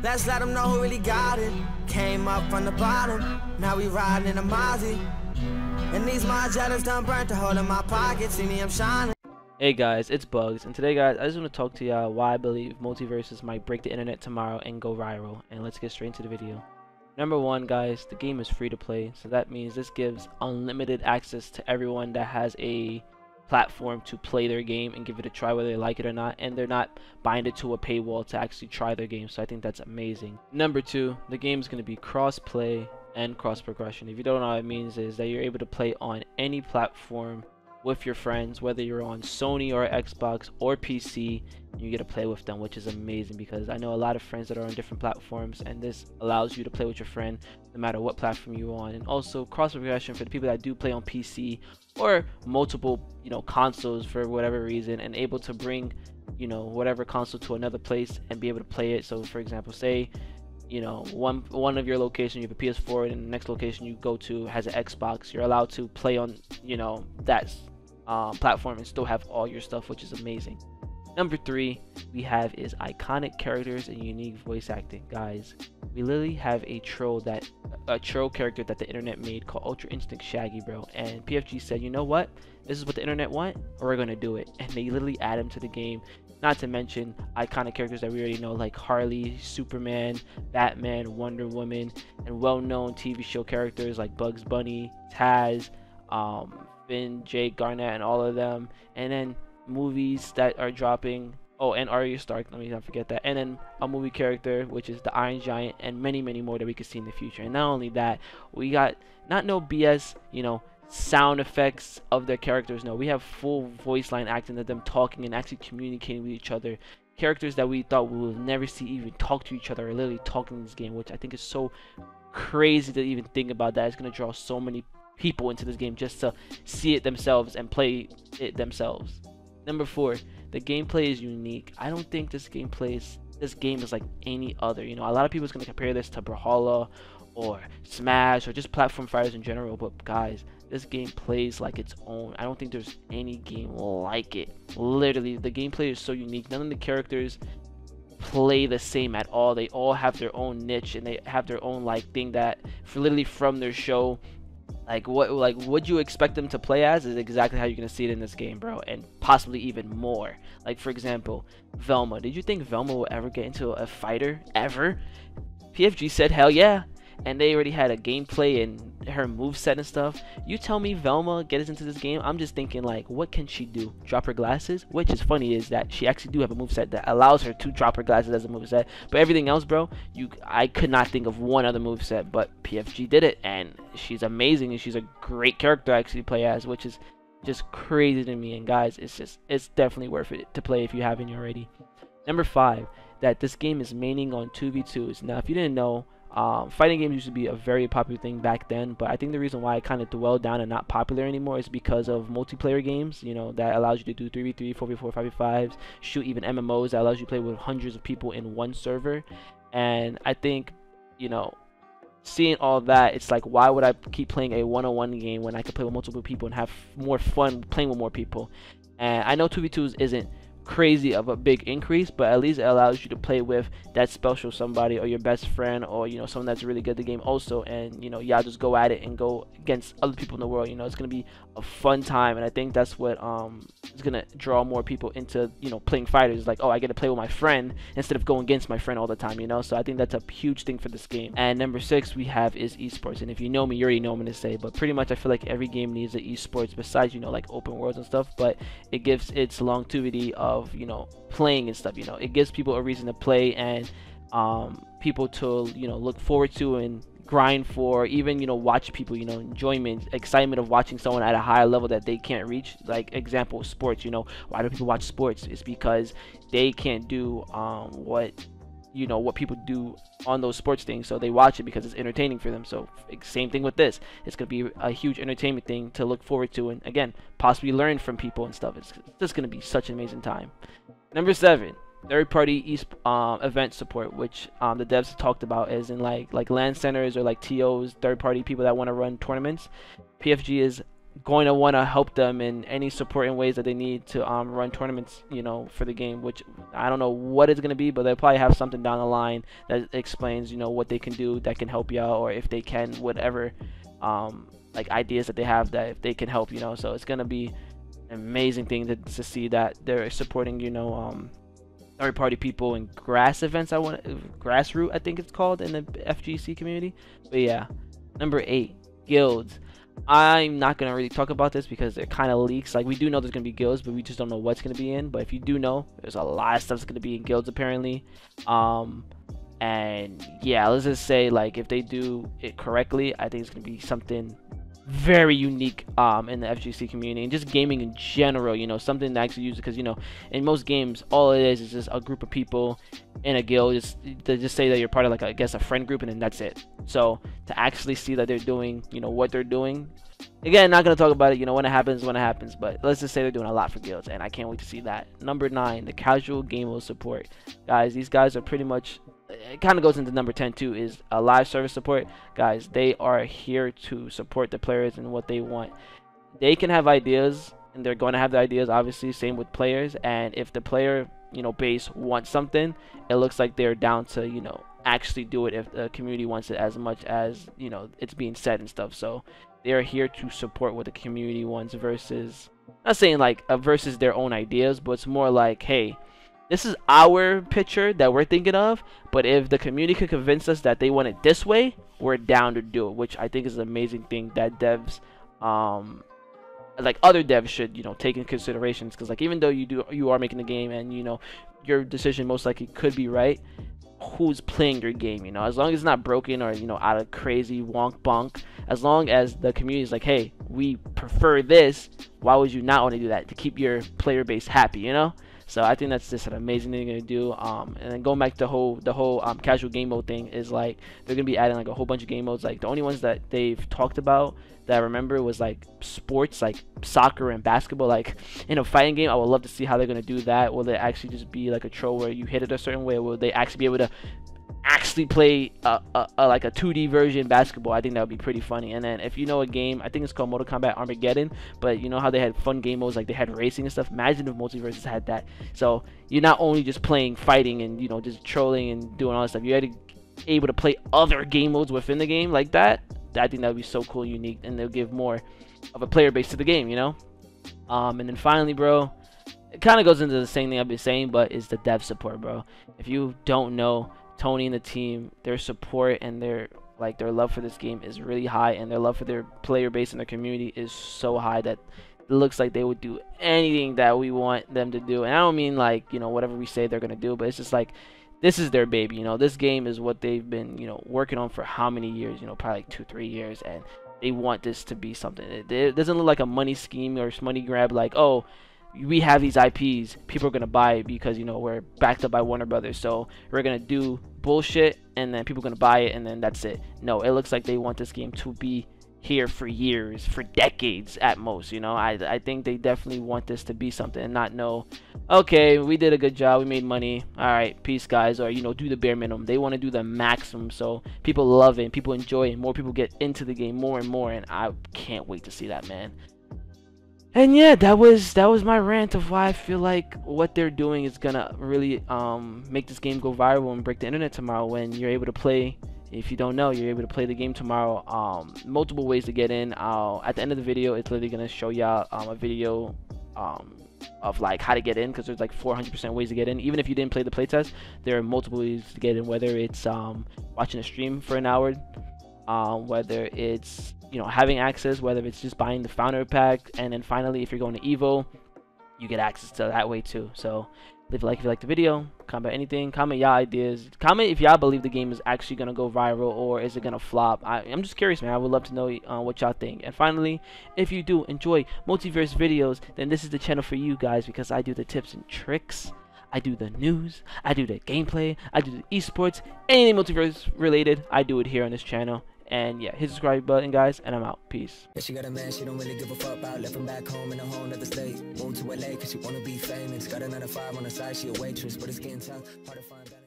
Let's let them know who really got it. Came up from the bottom, now we riding in a Mozzie. And these Margielas done burnt a hole in my pocket. See me, I'm shining. Hey guys, it's Bugz, and today guys, I just want to talk to y'all why I believe Multiversus might break the internet tomorrow and go viral, and let's get straight into the video. Number one guys, the game is free to play, so that means this gives unlimited access to everyone that has a platform to play their game and give it a try whether they like it or not and they're not binded to a paywall to actually try their game so I think that's amazing. Number two, the game is going to be cross play and cross progression. If you don't know what it means is that you're able to play on any platform with your friends, whether you're on Sony or Xbox or PC, you get to play with them, which is amazing because I know a lot of friends that are on different platforms, and this allows you to play with your friend no matter what platform you're on. And also cross progression for the people that do play on PC or multiple, you know, consoles for whatever reason, and able to bring, you know, whatever console to another place and be able to play it. So, for example, say you know one one of your location you have a ps4 and the next location you go to has an xbox you're allowed to play on you know that um, platform and still have all your stuff, which is amazing. Number three we have is iconic characters and unique voice acting. Guys, we literally have a troll that a troll character that the internet made called Ultra Instinct Shaggy, bro. And PFG said, you know what? This is what the internet want, or we're gonna do it. And they literally add him to the game. Not to mention iconic characters that we already know, like Harley, Superman, Batman, Wonder Woman, and well-known TV show characters like Bugs Bunny, Taz, um, Finn, Jake, Garnet, and all of them. And then movies that are dropping. Oh, and Arya Stark. Let me not forget that. And then a movie character, which is the Iron Giant, and many, many more that we could see in the future. And not only that, we got not no BS, you know, sound effects of their characters. No, we have full voice line acting of them talking and actually communicating with each other. Characters that we thought we would never see even talk to each other are literally talking in this game, which I think is so crazy to even think about that. It's gonna draw so many people into this game just to see it themselves and play it themselves. Number four, the gameplay is unique. I don't think this gameplay is this game is like any other. You know, a lot of people is gonna compare this to Brawlhalla or Smash or just platform fighters in general. But guys, this game plays like its own. I don't think there's any game like it. Literally, the gameplay is so unique. None of the characters play the same at all. They all have their own niche and they have their own like thing that literally from their show like what like what you expect them to play as is exactly how you're gonna see it in this game, bro, and possibly even more. Like for example, Velma. Did you think Velma will ever get into a fighter ever? PFG said hell yeah and they already had a gameplay and her move set and stuff. You tell me Velma gets into this game, I'm just thinking like, what can she do? Drop her glasses? Which is funny is that she actually do have a move set that allows her to drop her glasses as a move set. But everything else, bro, you I could not think of one other move set, but PFG did it, and she's amazing and she's a great character to actually play as, which is just crazy to me. And guys, it's just it's definitely worth it to play if you haven't already. Number five, that this game is maining on 2v2s. Now, if you didn't know, um, fighting games used to be a very popular thing back then, but I think the reason why it kind of dwelled down and not popular anymore is because of multiplayer games, you know, that allows you to do 3v3, 4v4, 5v5s, shoot even MMOs that allows you to play with hundreds of people in one server. And I think, you know, seeing all that, it's like, why would I keep playing a one-on-one game when I could play with multiple people and have more fun playing with more people? And I know 2v2s isn't crazy of a big increase, but at least it allows you to play with that special somebody or your best friend or you know someone that's really good at the game also, and you know y'all just go at it and go against other people in the world. You know it's gonna be a fun time, and I think that's what um is gonna draw more people into you know playing fighters. Like oh I get to play with my friend instead of going against my friend all the time. You know so I think that's a huge thing for this game. And number six we have is esports, and if you know me, you already know what I'm gonna say. But pretty much I feel like every game needs an esports besides you know like open worlds and stuff, but it gives its longevity of of you know playing and stuff you know. It gives people a reason to play and um, people to you know look forward to and grind for even you know watch people you know enjoyment excitement of watching someone at a higher level that they can't reach. Like example sports you know. Why do people watch sports? It's because they can't do um, what you know what people do on those sports things so they watch it because it's entertaining for them. So same thing with this. It's going to be a huge entertainment thing to look forward to and again possibly learn from people and stuff. It's just going to be such an amazing time. Number seven third party um, event support which um, the devs talked about is in like like LAN centers or like tos third party people that want to run tournaments. Pfg is going to want to help them in any support in ways that they need to um, run tournaments, you know, for the game. Which I don't know what it's going to be, but they'll probably have something down the line that explains, you know, what they can do that can help you out, or if they can, whatever, um, like ideas that they have that if they can help, you know. So it's going to be an amazing thing to, to see that they're supporting, you know, um, third party people in grass events. I want grassroot, I think it's called in the FGC community. But yeah, number eight, guilds. I'm not gonna really talk about this because they're kind of leaks. Like we do know there's gonna be guilds, but we just don't know what's gonna be in. But if you do know, there's a lot of stuff that's gonna be in guilds apparently. Um, and yeah, let's just say like if they do it correctly, I think it's gonna be something very unique um, in the FGC community and just gaming in general. You know, something to actually use because you know, in most games, all it is is just a group of people in a guild. Just to just say that you're part of like I guess a friend group, and then that's it. So to actually see that they're doing, you know, what they're doing. Again, not gonna talk about it. You know, when it happens, when it happens. But let's just say they're doing a lot for guilds, and I can't wait to see that. Number nine, the casual game mode support. Guys, these guys are pretty much it kind of goes into number 10 too is a live service support guys they are here to support the players and what they want they can have ideas and they're going to have the ideas obviously same with players and if the player you know base wants something it looks like they're down to you know actually do it if the community wants it as much as you know it's being said and stuff so they're here to support what the community wants versus not saying like uh, versus their own ideas but it's more like hey this is our picture that we're thinking of, but if the community could convince us that they want it this way, we're down to do it, which I think is an amazing thing that devs, um, like other devs should, you know, take in considerations. Because like even though you do, you are making the game, and you know, your decision most likely could be right. Who's playing your game? You know, as long as it's not broken or you know out of crazy wonk bonk. As long as the community is like, hey, we prefer this. Why would you not want to do that to keep your player base happy? You know. So I think that's just an amazing thing they're to do. Um, and then going back to the whole the whole um, casual game mode thing is like they're gonna be adding like a whole bunch of game modes. Like the only ones that they've talked about that I remember was like sports, like soccer and basketball. Like in a fighting game, I would love to see how they're gonna do that. Will it actually just be like a troll where you hit it a certain way? Will they actually be able to actually play a, a, a, like a 2D version basketball. I think that would be pretty funny. And then if you know a game, I think it's called Mortal Kombat Armageddon, but you know how they had fun game modes like they had racing and stuff. Imagine if Multiversus had that. So you're not only just playing fighting and you know just trolling and doing all that stuff. You're able to play other game modes within the game like that. I think that would be so cool, unique, and they'll give more of a player base to the game. You know. Um, and then finally, bro, it kind of goes into the same thing I've been saying, but is the dev support, bro. If you don't know, Tony and the team, their support and their like their love for this game is really high, and their love for their player base and their community is so high that it looks like they would do anything that we want them to do. And I don't mean like you know whatever we say they're gonna do, but it's just like this is their baby. You know, this game is what they've been you know working on for how many years? You know, probably like two, three years, and they want this to be something. It, it doesn't look like a money scheme or money grab. Like oh we have these IPs, people are gonna buy it because you know we're backed up by Warner Brothers. So we're gonna do bullshit, and then people are gonna buy it, and then that's it. No, it looks like they want this game to be here for years, for decades at most. You know, I I think they definitely want this to be something, and not know, okay, we did a good job, we made money, all right, peace, guys, or you know, do the bare minimum. They want to do the maximum, so people love it, people enjoy it, more people get into the game more and more, and I can't wait to see that, man and yeah that was that was my rant of why i feel like what they're doing is gonna really um, make this game go viral and break the internet tomorrow when you're able to play if you don't know you're able to play the game tomorrow um, multiple ways to get in. I'll, at the end of the video it's literally gonna show y'all um, a video um, of like how to get in because there's like 400% ways to get in. Even if you didn't play the playtest there are multiple ways to get in whether it's um, watching a stream for an hour um, whether it's you know having access, whether it's just buying the founder pack, and then finally if you're going to Evo, you get access to that way too. So leave a like if you like the video, comment anything, comment y'all ideas, comment if y'all believe the game is actually gonna go viral or is it gonna flop. I, am just curious, man. I would love to know uh, what y'all think. And finally, if you do enjoy multiverse videos, then this is the channel for you guys because I do the tips and tricks. I do the news, I do the gameplay, I do the esports, anything multiverse related, I do it here on this channel. And yeah, hit the subscribe button, guys, and I'm out. Peace. Yeah, she got a man, she don't really give a fuck about. Back home in a whole state. Moved to LA cause she wanna be famous. Got another five on the side, she a waitress, but it's getting tough. Hard to find